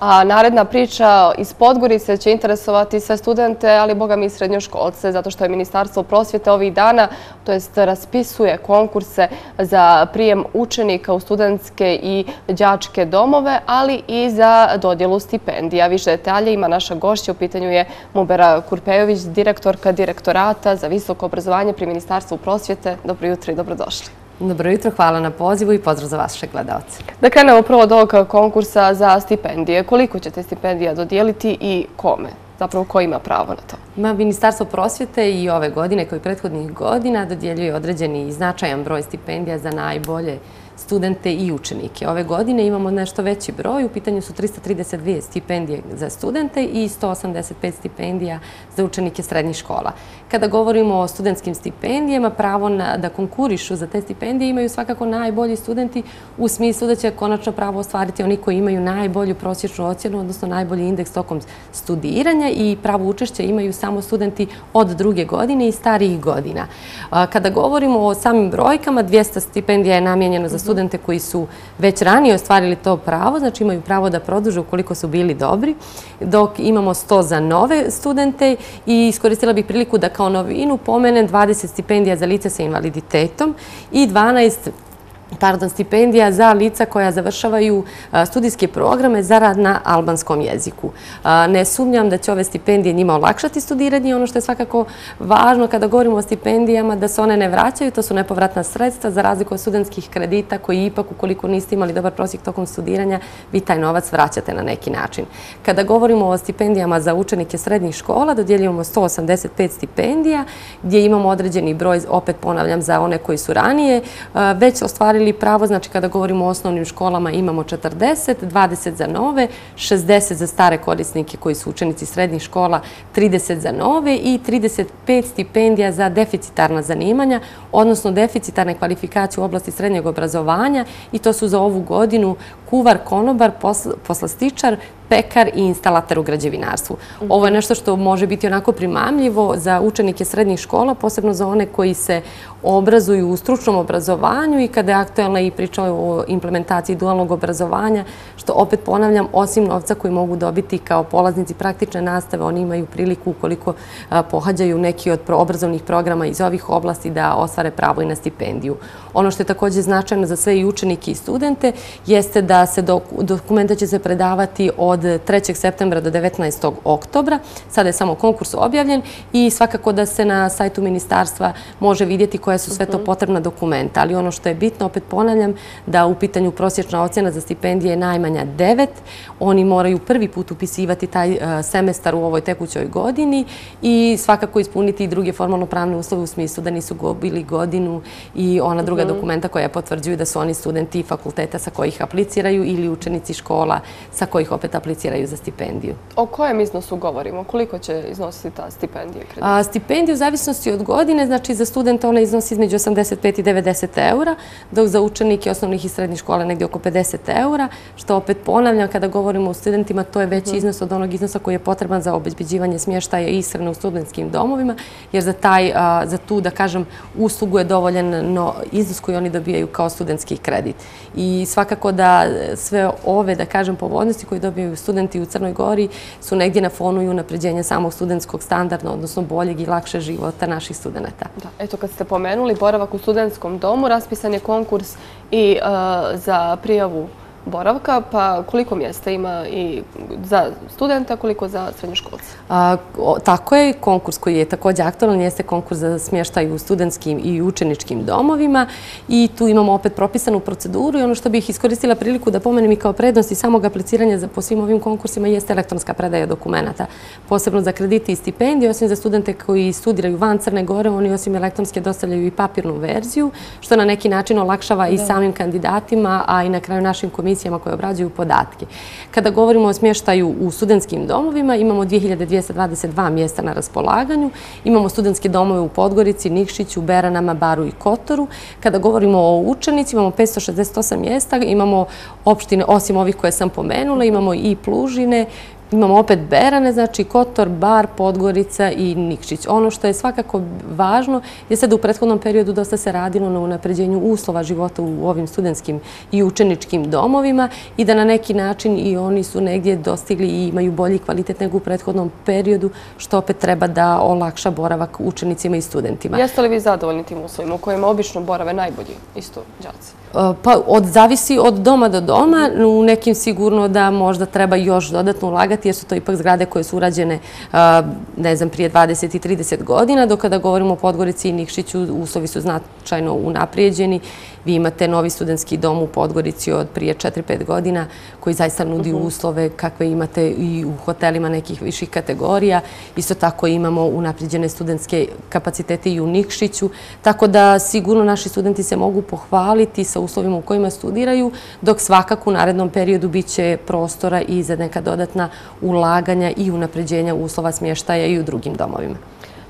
A naredna priča iz Podgorice će interesovati sve studente, ali boga mi i srednjoškolce, zato što je Ministarstvo prosvjete ovih dana, to jest raspisuje konkurse za prijem učenika u studentske i djačke domove, ali i za dodjelu stipendija. Više detalje ima naša gošća. U pitanju je Mubera Kurpejović, direktorka direktorata za visoko obrazovanje pri Ministarstvu prosvjete. Dobro jutro i dobrodošli. Dobro jutro, hvala na pozivu i pozdrav za vaše gledalce. Da krenemo prvo od ovog konkursa za stipendije. Koliko ćete stipendija dodijeliti i kome? Zapravo, ko ima pravo na to? Ministarstvo prosvjete i ove godine, koji prethodnih godina, dodjeljuje određeni značajan broj stipendija za najbolje studente i učenike. Ove godine imamo nešto veći broj, u pitanju su 332 stipendije za studente i 185 stipendija za učenike srednjih škola. Kada govorimo o studentskim stipendijama, pravo da konkurišu za te stipendije imaju svakako najbolji studenti u smislu da će konačno pravo ostvariti oni koji imaju najbolju prosječnu ocjenu, odnosno najbolji indeks tokom studiranja i pravo učešće imaju samo studenti od druge godine i starijih godina. Kada govorimo o samim brojkama, 200 stipendija je namjenjeno za studente studente koji su već ranije ostvarili to pravo, znači imaju pravo da produže ukoliko su bili dobri, dok imamo 100 za nove studente i iskoristila bih priliku da kao novinu pomenem 20 stipendija za lice sa invaliditetom i 12 pardon, stipendija za lica koja završavaju e, studijske programe za rad na albanskom jeziku. E, ne sumnjam da će ove stipendije njima olakšati studiranje. Ono što je svakako važno kada govorimo o stipendijama, da se one ne vraćaju, to su nepovratna sredstva za razliku od studentskih kredita koji ipak, ukoliko niste imali dobar prosjek tokom studiranja, vi taj novac vraćate na neki način. Kada govorimo o stipendijama za učenike srednjih škola, dodjeljujemo 185 stipendija gdje imamo određeni broj, opet ponavljam, za one koji su ranije, e, već ostvarili ostvarili pravo, znači kada govorimo o osnovnim školama imamo 40, 20 za nove, 60 za stare korisnike koji su učenici srednjih škola, 30 za nove i 35 stipendija za deficitarna zanimanja, odnosno deficitarne kvalifikacije u oblasti srednjeg obrazovanja i to su za ovu godinu kuvar, konobar, poslastičar, pekar i instalator u građevinarstvu. Ovo je nešto što može biti onako primamljivo za učenike srednjih škola, posebno za one koji se obrazuju u stručnom obrazovanju i kada je aktualna i priča o implementaciji dualnog obrazovanja, što opet ponavljam, osim novca koji mogu dobiti kao polaznici praktične nastave, oni imaju priliku ukoliko pohađaju neki od obrazovnih programa iz ovih oblasti da osvare pravo i na stipendiju. Ono što je također značajno za sve i učenike i studente jeste da se dokumenta će se predavati od 3. septembra do 19. oktobra. Sada je samo konkurs objavljen i svakako da se na sajtu ministarstva može vidjeti koje su sve to mhm. potrebna dokumenta. Ali ono što je bitno, opet ponavljam, da u pitanju prosječna ocjena za stipendije je najmanja 9. Oni moraju prvi put upisivati taj e, semestar u ovoj tekućoj godini i svakako ispuniti i druge formalno pravne uslove u smislu da nisu bili godinu i ona druga mhm. dokumenta koja potvrđuju da su oni studenti fakulteta sa kojih apliciraju ili učenici škola sa kojih opet apliciraju za stipendiju. O kojem iznosu govorimo? Koliko će iznositi ta stipendija? Stipendija u zavisnosti od godine, znači za studenta ona iznosi između 85 i 90 eura, dok za učenike osnovnih i srednjih škola negdje oko 50 eura, što opet ponavljam kada govorimo o studentima, to je veći mhm. iznos od onog iznosa koji je potreban za obezbeđivanje smještaja i ishrane u studentskim domovima, jer za tu, da kažem, uslugu je dovoljen iznos koji oni dobijaju kao studentski kredit. I svakako da sve ove, da kažem, povodnosti koje dobijaju studenti u Crnoj Gori su negdje na fonu i unapređenja samog studentskog standarda, odnosno boljeg i lakše života naših studenta. Eto, kad ste pomenuli boravak u studentskom domu, raspisan je konkurs i e, za prijavu boravka, pa koliko mjesta ima i za studenta, koliko za srednjoškolce? Tako je, konkurs koji je također aktualan jeste konkurs za smještaj u studentskim i učeničkim domovima i tu imamo opet propisanu proceduru i ono što bih iskoristila priliku da pomenem i kao prednost i samog apliciranja po svim ovim konkursima jeste elektronska predaja dokumenta. Posebno za krediti i stipendije, osim za studente koji studiraju van Crne Gore, oni osim elektronske dostavljaju i papirnu verziju, što na neki način olakšava i samim kandidatima, a i na kraju našim komisijama institucijama koje obrađuju podatke. Kada govorimo o smještaju u studentskim domovima, imamo 2222 mjesta na raspolaganju. Imamo studentske domove u Podgorici, Nikšiću, Beranama, Baru i Kotoru. Kada govorimo o učenici, imamo 568 mjesta. Imamo opštine, osim ovih koje sam pomenula, imamo i Plužine, imamo opet Berane, znači Kotor, Bar, Podgorica i Nikšić. Ono što je svakako važno je sad u prethodnom periodu dosta se radilo na unapređenju uslova života u ovim studentskim i učeničkim domovima i da na neki način i oni su negdje dostigli i imaju bolji kvalitet nego u prethodnom periodu, što opet treba da olakša boravak učenicima i studentima. Jeste li vi zadovoljni tim uslovima u kojima obično borave najbolji isto džaci? E, pa zavisi od doma do doma. U nekim sigurno da možda treba još dodatno ulagati jer su to ipak zgrade koje su urađene e, ne znam, prije 20 i 30 godina. Dok kada govorimo o Podgorici i Nikšiću, uslovi su značajno unaprijeđeni. Vi imate novi studentski dom u Podgorici od prije 4-5 godina koji zaista nudi mhm. uslove kakve imate i u hotelima nekih viših kategorija. Isto tako imamo unaprijeđene studentske kapacitete i u Nikšiću. Tako da sigurno naši studenti se mogu pohvaliti sa uslovima u kojima studiraju, dok svakako u narednom periodu bit će prostora i za neka dodatna ulaganja i unapređenja uslova smještaja i u drugim domovima.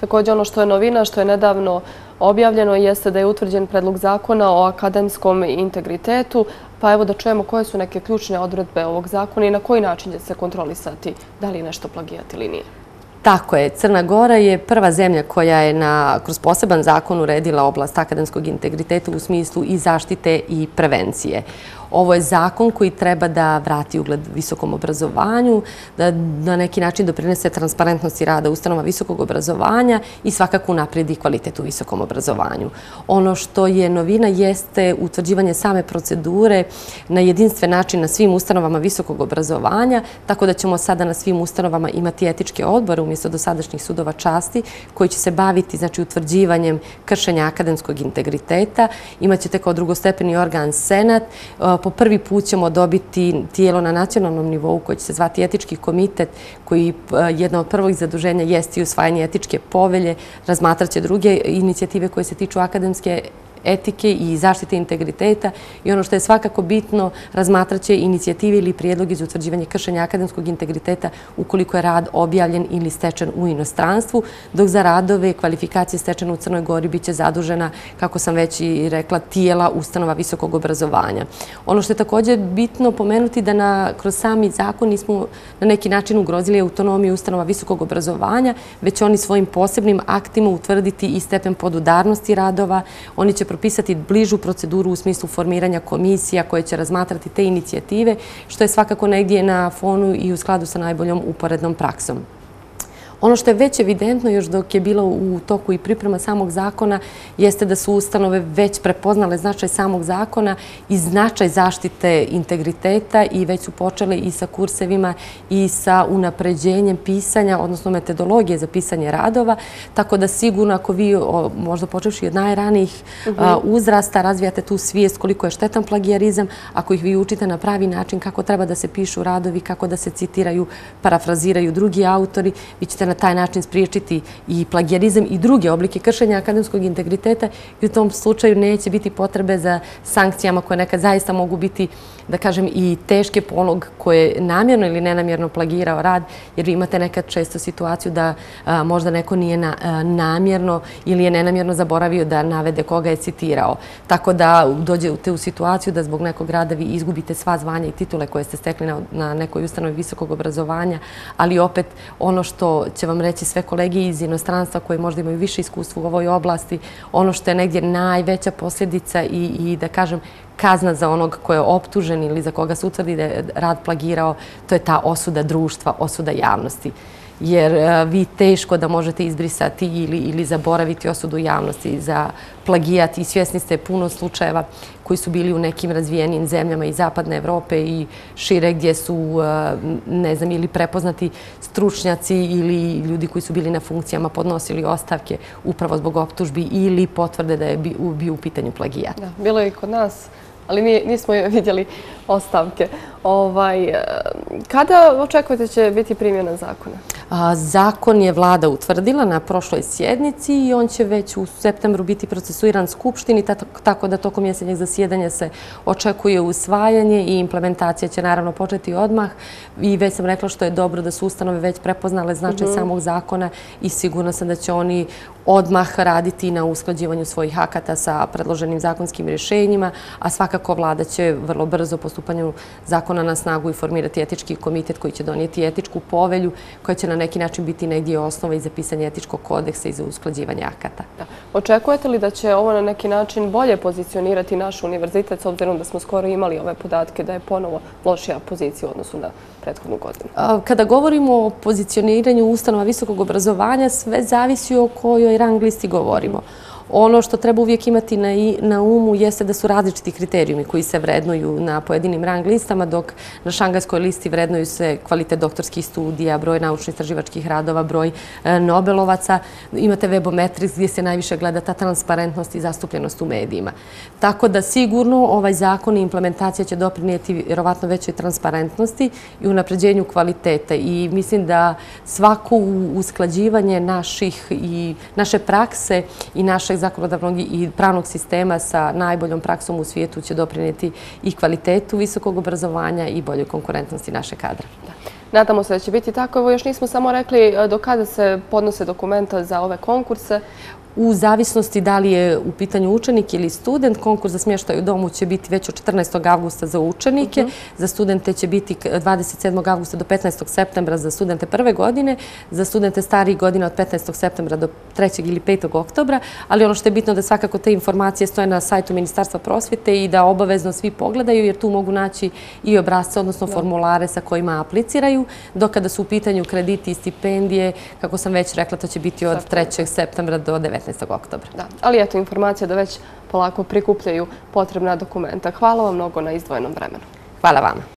Također ono što je novina, što je nedavno objavljeno, jeste da je utvrđen predlog zakona o akademskom integritetu. Pa evo da čujemo koje su neke ključne odredbe ovog zakona i na koji način će se kontrolisati da li je nešto plagijat ili nije. Tako je. Crna Gora je prva zemlja koja je kroz poseban zakon uredila oblast akademskog integriteta u smislu i zaštite i prevencije. Ovo je zakon koji treba da vrati ugled visokom obrazovanju, da na neki način doprinese transparentnosti rada ustanova visokog obrazovanja i svakako napredi kvalitet u visokom obrazovanju. Ono što je novina jeste utvrđivanje same procedure na jedinstven način na svim ustanovama visokog obrazovanja, tako da ćemo sada na svim ustanovama imati etičke odbore umjesto dosadašnjih sudova časti koji će se baviti znači, utvrđivanjem kršenja akademskog integriteta. Imaćete kao drugostepeni organ Senat, po prvi put ćemo dobiti tijelo na nacionalnom nivou koje će se zvati etički komitet koji e, jedna od prvog zaduženja jeste i usvajanje etičke povelje, razmatraće druge inicijative koje se tiču akademske etike i zaštite integriteta i ono što je svakako bitno, razmatraće inicijative ili prijedlog iz utvrđivanja kršenja akademskog integriteta ukoliko je rad objavljen ili stečen u inostranstvu, dok za radove kvalifikacije stečene u Crnoj Gori bit će zadužena, kako sam već i rekla, tijela ustanova visokog obrazovanja. Ono što je također bitno pomenuti da kroz sami zakon nismo na neki način ugrozili autonomiju ustanova visokog obrazovanja, već oni svojim posebnim aktima utvrditi i stepen podudarnosti radova. Oni će propisati bližu proceduru u smislu formiranja komisija koje će razmatrati te inicijative, što je svakako negdje na fonu i u skladu sa najboljom uporednom praksom. Ono što je već evidentno još dok je bilo u toku i priprema samog zakona jeste da su ustanove već prepoznale značaj samog zakona i značaj zaštite integriteta i već su počele i sa kursevima i sa unapređenjem pisanja, odnosno metodologije za pisanje radova. Tako da sigurno ako vi možda počevši od najranijih mhm. uzrasta razvijate tu svijest koliko je štetan plagijarizam, ako ih vi učite na pravi način kako treba da se pišu radovi, kako da se citiraju, parafraziraju drugi autori, vi ćete na taj način spriječiti i plagijarizam i druge oblike kršenja akademskog integriteta i u tom slučaju neće biti potrebe za sankcijama koje nekad zaista mogu biti da kažem, i teške polog koje namjerno ili nenamjerno plagirao rad, jer vi imate nekad često situaciju da možda neko nije namjerno ili je nenamjerno zaboravio da navede koga je citirao. Tako da dođete u situaciju da zbog nekog rada vi izgubite sva zvanja i titule koje ste stekli na nekoj ustanovi visokog obrazovanja, ali opet ono što će vam reći sve kolege iz inostranstva koji možda imaju više iskustva u ovoj oblasti, ono što je negdje najveća posljedica i da kažem kazna za onog ko je optužen ili za koga se utvrdi da je rad plagirao, to je ta osuda društva, osuda javnosti. Jer e, vi teško da možete izbrisati ili zaboraviti osudu javnosti za plagijat i svjesni ste puno slučajeva koji su bili u nekim razvijenim zemljama i Zapadne Evrope i šire gdje su, e, ne znam, ili prepoznati stručnjaci ili ljudi koji su bili na funkcijama podnosili ostavke upravo zbog optužbi ili potvrde da je bio u pitanju plagijat. Bilo je i kod nas ali nismo vidjeli ostavke. Ovaj, eh, kada očekujete će biti primjena zakona? Zakon je vlada utvrdila na prošloj sjednici i on će već u septembru biti procesuiran skupštini, tako da tokom jesenjeg zasjedanja se očekuje usvajanje i implementacija će naravno početi odmah. I već sam rekla što je dobro da su ustanove već prepoznale značaj mhm. samog zakona i sigurno sam da će oni odmah raditi na usklađivanju svojih akata sa predloženim zakonskim rješenjima, a svakako vlada će vrlo brzo postupanju zakona na snagu i formirati etički komitet koji će donijeti etičku povelju koja će na neki način biti negdje osnova i za pisanje etičkog kodeksa i za usklađivanje akata. Očekujete li da će ovo na neki način bolje pozicionirati naš univerzitet s obzirom da smo skoro imali ove podatke da je ponovo lošija pozicija u odnosu na prethodnu godinu? Kada govorimo o pozicioniranju ustanova visokog obrazovanja, sve zavisi o kojoj rang listi govorimo. Ono što treba uvijek imati na umu jeste da su različiti kriterijumi koji se vrednuju na pojedinim rang listama, dok na šangajskoj listi vrednuju se kvalitet doktorskih studija, broj naučno-istraživačkih radova, broj e, Nobelovaca. Imate webometrics gdje se najviše gleda ta transparentnost i zastupljenost u medijima. Tako da sigurno ovaj zakon i implementacija će doprinijeti vjerovatno većoj transparentnosti i unapređenju kvalitete. I mislim da svako usklađivanje naših i naše prakse i našeg zakonodavnog i pravnog sistema sa najboljom praksom u svijetu će doprinjeti i kvalitetu visokog obrazovanja i boljoj konkurentnosti naše kadra. Nadamo se da će biti tako. Evo još nismo samo rekli e, do kada se podnose dokumenta za ove konkurse u zavisnosti da li je u pitanju učenik ili student. Konkurs za smještaj u domu će biti već od 14. augusta za učenike. Mhm. Za studente će biti 27. augusta do 15. septembra za studente prve godine. Za studente starih godina od 15. septembra do 3. ili 5. oktobra. Ali ono što je bitno da svakako te informacije stoje na sajtu Ministarstva prosvjete i da obavezno svi pogledaju jer tu mogu naći i obrazce, odnosno formulare sa kojima apliciraju. Dok kada su u pitanju krediti i stipendije, kako sam već rekla, to će biti od 3. septembra do 9. 19. oktobra. Ali eto informacija da već polako prikupljaju potrebna dokumenta. Hvala vam mnogo na izdvojenom vremenu. Hvala vama.